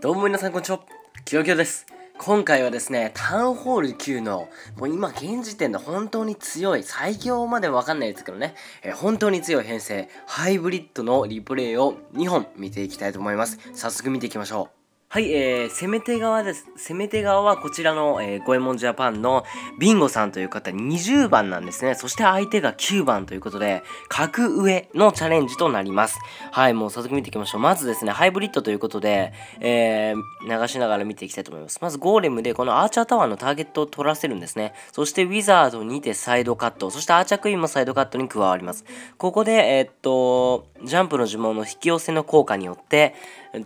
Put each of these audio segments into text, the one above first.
どうも皆さんこんにちは。キヨキヨです。今回はですね、タウンホール9の、もう今現時点で本当に強い、最強までわかんないですけどね、えー本当に強い編成、ハイブリッドのリプレイを2本見ていきたいと思います。早速見ていきましょう。はい、えー、攻め手側です。攻め手側はこちらの、えー、ゴエモンジャパンのビンゴさんという方20番なんですね。そして相手が9番ということで、格上のチャレンジとなります。はい、もう早速見ていきましょう。まずですね、ハイブリッドということで、えー、流しながら見ていきたいと思います。まずゴーレムでこのアーチャータワーのターゲットを取らせるんですね。そしてウィザードにてサイドカット、そしてアーチャークイーンもサイドカットに加わります。ここで、えーっと、ジャンプの呪文の引き寄せの効果によって、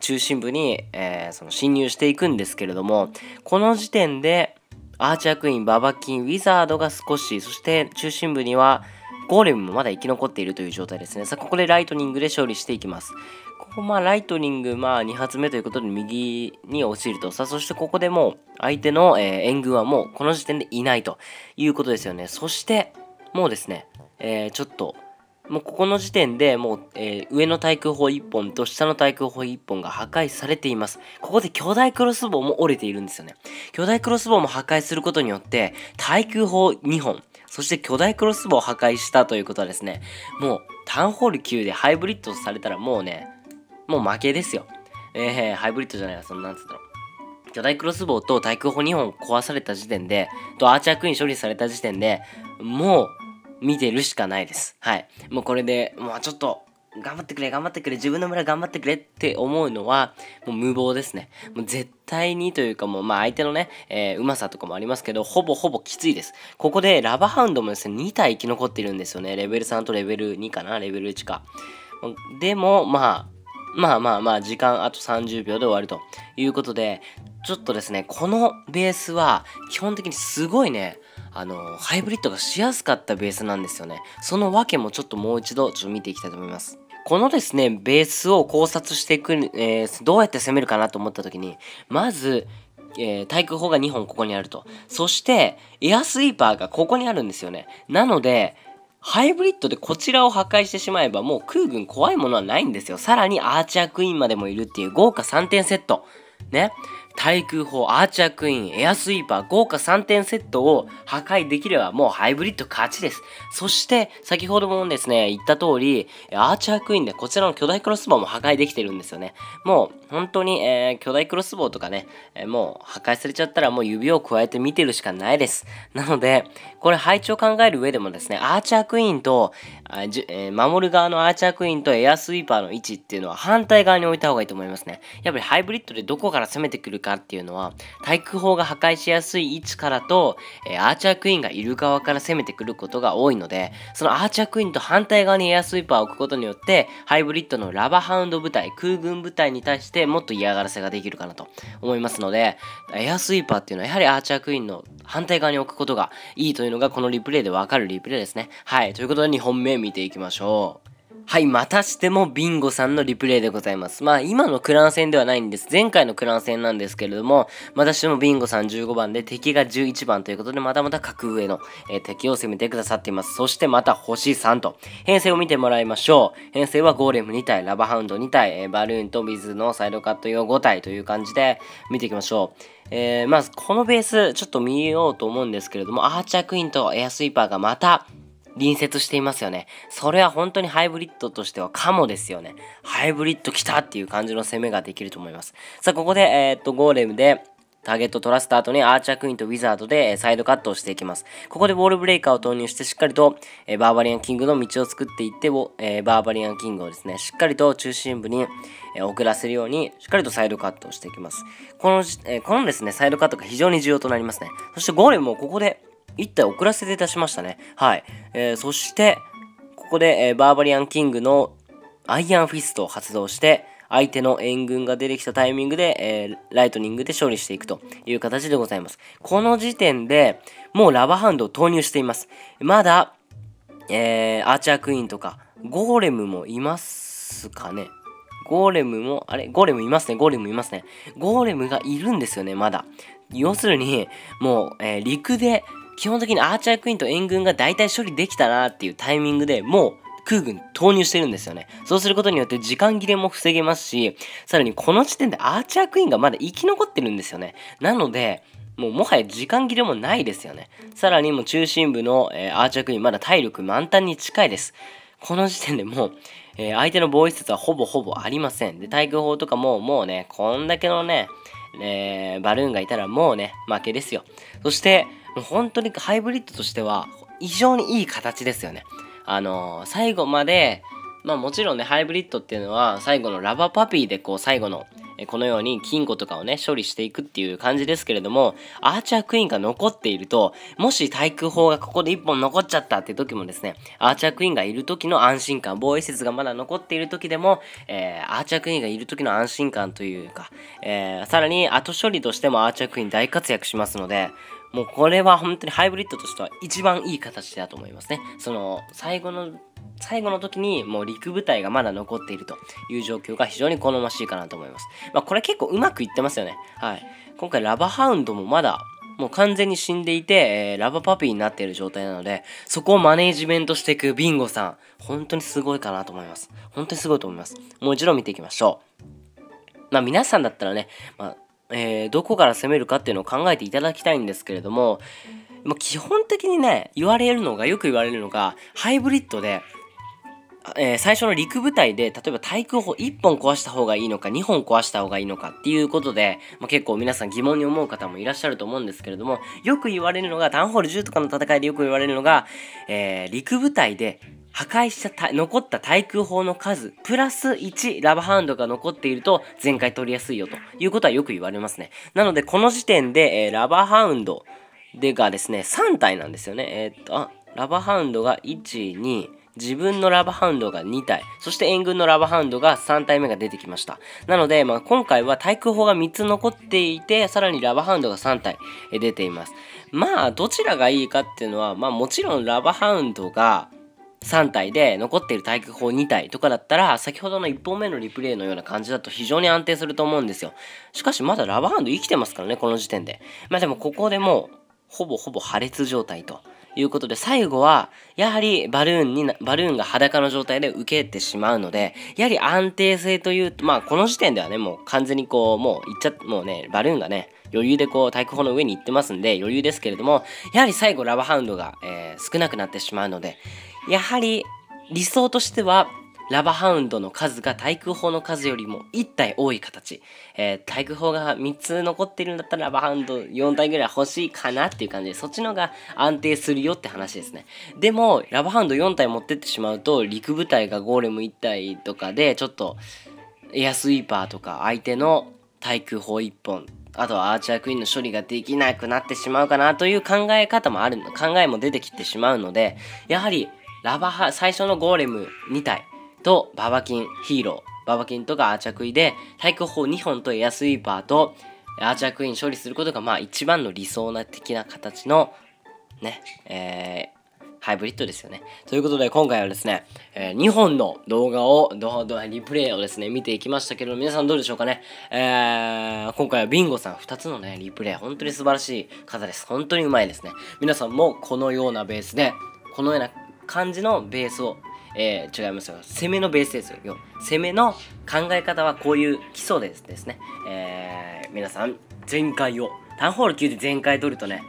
中心部に、えーその侵入していくんですけれども、この時点で、アーチャークイーン、ババキン、ウィザードが少し、そして中心部には、ゴーレムもまだ生き残っているという状態ですね。さあ、ここでライトニングで勝利していきます。ここ、まあ、ライトニング、まあ、2発目ということで右に落ちると。さあ、そしてここでもう、相手の、えー援軍はもう、この時点でいないということですよね。そして、もうですね、えーちょっと、もうここの時点でもう、えー上の対空砲1本と下の対空砲1本が破壊されています。ここで巨大クロスボウも折れているんですよね。巨大クロスボウも破壊することによって、対空砲2本、そして巨大クロスボウを破壊したということはですね、もうタウンホール9でハイブリッドされたらもうね、もう負けですよ。えー、ハイブリッドじゃないわ、そのなんつうの。巨大クロスボウと対空砲2本壊された時点で、とアーチャークイーン処理された時点で、もう見てるしかないです。はい。もうこれで、もうちょっと、頑張ってくれ、頑張ってくれ、自分の村頑張ってくれって思うのは、もう無謀ですね。もう絶対にというかもう、まあ相手のね、えーうまさとかもありますけど、ほぼほぼきついです。ここでラバハウンドもですね、2体生き残ってるんですよね。レベル3とレベル2かな、レベル1か。でも、まあ、まあまあまあ、時間あと30秒で終わるということで、ちょっとですね、このベースは基本的にすごいね、あの、ハイブリッドがしやすかったベースなんですよね。その訳もちょっともう一度ちょっと見ていきたいと思います。このですね、ベースを考察していく、えーどうやって攻めるかなと思った時に、まず、えー対空砲が2本ここにあると。そして、エアスイーパーがここにあるんですよね。なので、ハイブリッドでこちらを破壊してしまえばもう空軍怖いものはないんですよ。さらにアーチャークイーンまでもいるっていう豪華3点セット。ね。対空砲、アーチャークイーン、エアスイーパー、豪華3点セットを破壊できればもうハイブリッド勝ちです。そして、先ほどもですね、言った通り、アーチャークイーンでこちらの巨大クロスボウも破壊できてるんですよね。もう、本当に、えー巨大クロスボウとかね、えーもう破壊されちゃったらもう指を加えて見てるしかないです。なので、これ配置を考える上でもですね、アーチャークイーンと、あじえー守る側のアーチャークイーンとエアスイーパーの位置っていうのは反対側に置いた方がいいと思いますね。やっぱりハイブリッドでどこから攻めてくるかっていうのは、対空砲が破壊しやすい位置からと、えーアーチャークイーンがいる側から攻めてくることが多いので、そのアーチャークイーンと反対側にエアスイーパーを置くことによって、ハイブリッドのラバハウンド部隊、空軍部隊に対してもっと嫌がらせができるかなと思いますので、エアスイーパーっていうのはやはりアーチャークイーンの反対側に置くことがいいというのがこのリプレイでわかるリプレイですね。はい。ということで2本目見ていきましょう。はい、またしてもビンゴさんのリプレイでございます。まあ今のクラン戦ではないんです。前回のクラン戦なんですけれども、またしてもビンゴさん15番で敵が11番ということで、またまた格上の、えー敵を攻めてくださっています。そしてまた星3と、編成を見てもらいましょう。編成はゴーレム2体、ラバハウンド2体、えーバルーンとビズのサイドカット用5体という感じで見ていきましょう。えーまずこのベースちょっと見ようと思うんですけれども、アーチャークイーンとエアスイーパーがまた隣接していますよね。それは本当にハイブリッドとしてはカモですよね。ハイブリッド来たっていう感じの攻めができると思います。さあ、ここで、えーっと、ゴーレムで、ターゲットを取らせた後にアーチャークイーンとウィザードでサイドカットをしていきます。ここでボールブレイカーを投入してしっかりと、バーバリアンキングの道を作っていって、バーバリアンキングをですね、しっかりと中心部に、えー送らせるように、しっかりとサイドカットをしていきます。この、このですね、サイドカットが非常に重要となりますね。そしてゴーレムもここで1体遅らせて出しましたね。はい。えーそして、ここで、えーバーバリアンキングのアイアンフィストを発動して、相手の援軍が出てきたタイミングで、えーライトニングで勝利していくという形でございます。この時点でもうラバハンドを投入しています。まだ、えーアーチャークイーンとか、ゴーレムもいますかねゴーレムも、あれ？ゴーレムいますね、ゴーレムいますね。ゴーレムがいるんですよね、まだ。要するに、もう、えー陸で、基本的にアーチャークイーンと援軍が大体処理できたなっていうタイミングでもう空軍投入してるんですよね。そうすることによって時間切れも防げますし、さらにこの時点でアーチャークイーンがまだ生き残ってるんですよね。なので、もうもはや時間切れもないですよね。さらにもう中心部の、えー、アーチャークイーンまだ体力満タンに近いです。この時点でもう、えー、相手の防衛施設はほぼほぼありません。で、対空砲とかももうね、こんだけのね、えー、バルーンがいたらもうね、負けですよ。そして、本当にハイブリッドとしては、非常にいい形ですよね。あのー、最後まで、まあもちろんね、ハイブリッドっていうのは、最後のラバーパピーでこう、最後の、このように金庫とかをね、処理していくっていう感じですけれども、アーチャークイーンが残っていると、もし対空砲がここで1本残っちゃったっていう時もですね、アーチャークイーンがいる時の安心感、防衛施設がまだ残っている時でも、えー、アーチャークイーンがいる時の安心感というか、えー、さらに後処理としてもアーチャークイーン大活躍しますので、もうこれは本当にハイブリッドとしては一番いい形だと思いますね。その最後の最後の時にもう陸部隊がまだ残っているという状況が非常に好ましいかなと思います。まあ、これ結構うまくいってますよね。はい。今回ラバハウンドもまだもう完全に死んでいて、えー、ラバパピーになっている状態なので、そこをマネージメントしていくビンゴさん、本当にすごいかなと思います。本当にすごいと思います。もう一度見ていきましょう。まあ皆さんだったらね、まあ、えー、どこから攻めるかっていうのを考えていただきたいんですけれども、もう基本的にね、言われるのが、よく言われるのが、ハイブリッドで、えー、最初の陸部隊で、例えば対空砲1本壊した方がいいのか、2本壊した方がいいのかっていうことで、まあ、結構皆さん疑問に思う方もいらっしゃると思うんですけれども、よく言われるのが、タウンホール10とかの戦いでよく言われるのが、えー、陸部隊で破壊した残った対空砲の数、プラス1ラバハウンドが残っていると全開取りやすいよということはよく言われますね。なのでこの時点で、えー、ラバハウンドでがですね、3体なんですよね。えー、っと、あ、ラバハウンドが1、2、自分のラバハウンドが2体、そして援軍のラバハウンドが3体目が出てきました。なので、まあ、今回は対空砲が3つ残っていて、さらにラバハウンドが3体出ています。まあ、どちらがいいかっていうのは、まあもちろんラバハウンドが、3体で残っている対局法2体とかだったら先ほどの1本目のリプレイのような感じだと非常に安定すると思うんですよ。しかしまだラバーハンド生きてますからねこの時点で。まあでもここでもうほぼほぼ破裂状態と。いうことで最後はやはりバルーンにバルーンが裸の状態で受けてしまうのでやはり安定性というまあこの時点ではねもう完全にこうもういっちゃもうねバルーンがね余裕でこう対空砲の上に行ってますんで余裕ですけれどもやはり最後ラバハウンドが、えー、少なくなってしまうのでやはり理想としてはラバハウンドの数が対空砲の数よりも1体多い形、えー、対空砲が3つ残ってるんだったらラバハウンド4体ぐらい欲しいかなっていう感じでそっちのが安定するよって話ですね。でもラバハウンド4体持ってってしまうと陸部隊がゴーレム1体とかでちょっとエアスイーパーとか相手の対空砲1本あとはアーチャークイーンの処理ができなくなってしまうかなという考え方もある考えも出てきてしまうのでやはりラバハ、最初のゴーレム2体とババキン、ヒーロー、ババキンとかアーチャークイで、対空砲2本とエアスイーパーとアーチャークイーン処理することが、まあ一番の理想な的な形の、ね、えー、ハイブリッドですよね。ということで、今回はですね、えー、2本の動画を、動画、リプレイをですね、見ていきましたけど、皆さんどうでしょうかね。えー、今回はビンゴさん2つのね、リプレイ、本当に素晴らしい方です。本当にうまいですね。皆さんもこのようなベースで、このような感じのベースを、えー、違いますよ。攻めのベースですよ。攻めの考え方はこういう基礎ですですね、えー、皆さん全開を。タウンホール9で全開取るとね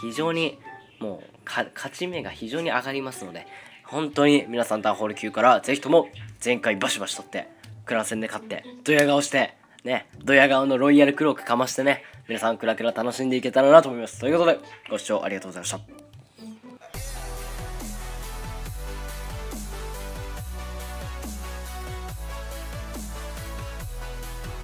非常にもう勝ち目が非常に上がりますので本当に皆さんタウンホール9からぜひとも全開バシバシ取ってクラン戦で勝ってドヤ顔してねドヤ顔のロイヤルクロークかましてね皆さんクラクラ楽しんでいけたらなと思います。ということでご視聴ありがとうございました。